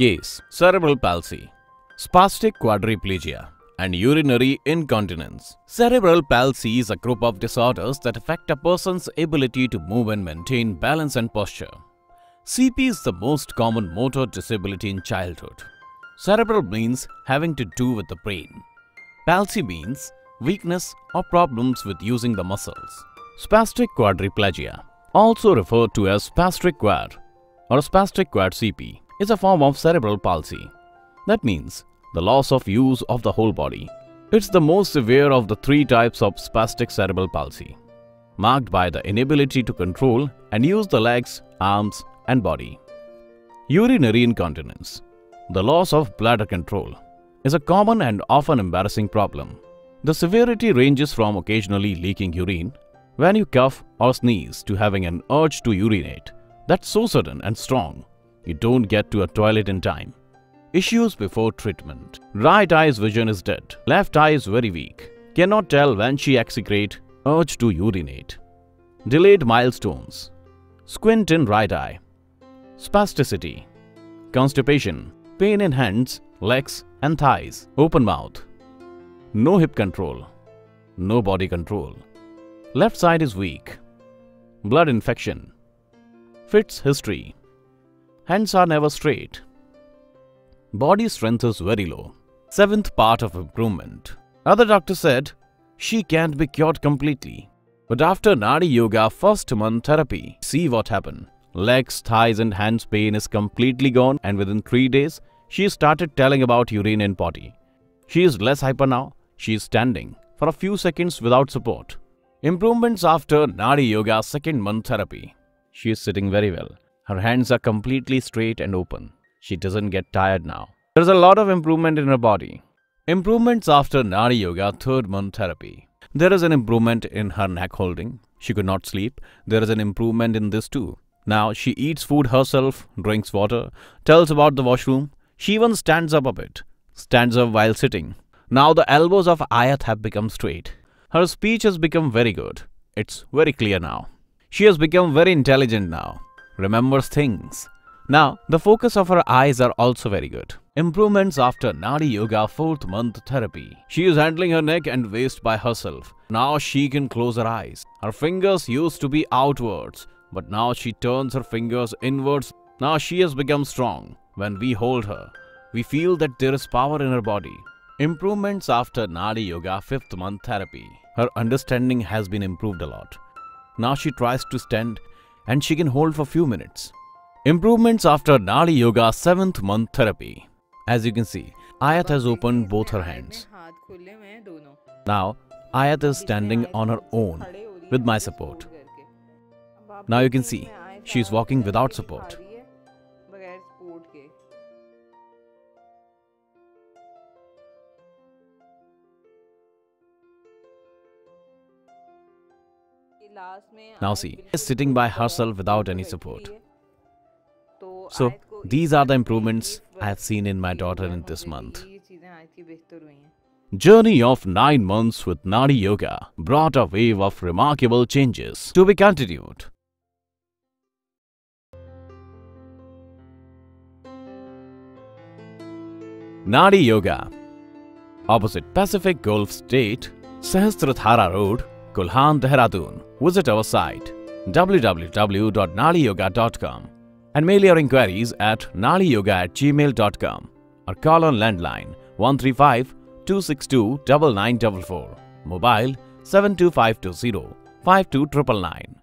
Case Cerebral palsy, spastic quadriplegia, and urinary incontinence. Cerebral palsy is a group of disorders that affect a person's ability to move and maintain balance and posture. CP is the most common motor disability in childhood. Cerebral means having to do with the brain. Palsy means weakness or problems with using the muscles. Spastic quadriplegia, also referred to as spastic quad or spastic quad CP, is a form of cerebral palsy. That means the loss of use of the whole body. It's the most severe of the three types of spastic cerebral palsy, marked by the inability to control and use the legs, arms, and body. Urinary incontinence, the loss of bladder control, is a common and often embarrassing problem. The severity ranges from occasionally leaking urine when you cough or sneeze to having an urge to urinate that's so sudden and strong you don't get to a toilet in time. Issues before treatment. Right eye's vision is dead. Left eye is very weak. Cannot tell when she excrete. Urge to urinate. Delayed milestones. Squint in right eye. Spasticity. Constipation. Pain in hands, legs and thighs. Open mouth. No hip control. No body control. Left side is weak. Blood infection. Fits history. Hands are never straight. Body strength is very low. Seventh part of improvement. Other doctor said she can't be cured completely. But after Naadi Yoga first month therapy, see what happened. Legs, thighs and hands pain is completely gone and within 3 days, she started telling about urine and potty. She is less hyper now. She is standing for a few seconds without support. Improvements after Naadi Yoga second month therapy. She is sitting very well. Her hands are completely straight and open. She doesn't get tired now. There's a lot of improvement in her body. Improvements after Naadi Yoga third month therapy. There is an improvement in her neck holding. She could not sleep. There is an improvement in this too. Now she eats food herself, drinks water, tells about the washroom. She even stands up a bit. Stands up while sitting. Now the elbows of Ayat have become straight. Her speech has become very good. It's very clear now. She has become very intelligent now. Remembers things. Now, the focus of her eyes are also very good. Improvements after Naadi Yoga 4th month therapy. She is handling her neck and waist by herself. Now she can close her eyes. Her fingers used to be outwards, but now she turns her fingers inwards. Now she has become strong. When we hold her, we feel that there is power in her body. Improvements after Naadi Yoga 5th month therapy. Her understanding has been improved a lot. Now she tries to stand and she can hold for few minutes. Improvements after Naadi Yoga 7th month therapy. As you can see, Ayat has opened both her hands. Now, Ayat is standing on her own with my support. Now you can see, she is walking without support. Now see, is sitting by herself without any support. So these are the improvements I have seen in my daughter in this month. Journey of 9 months with Naadi Yoga brought a wave of remarkable changes to be continued. Naadi Yoga Opposite Pacific Golf Estate, Sahasradhara Road, Kulhan, Dehradun. Visit our site www.naadiyoga.com and mail your inquiries at naadiyoga at gmail.com or call on landline 135 262 9944, mobile 72520 52999.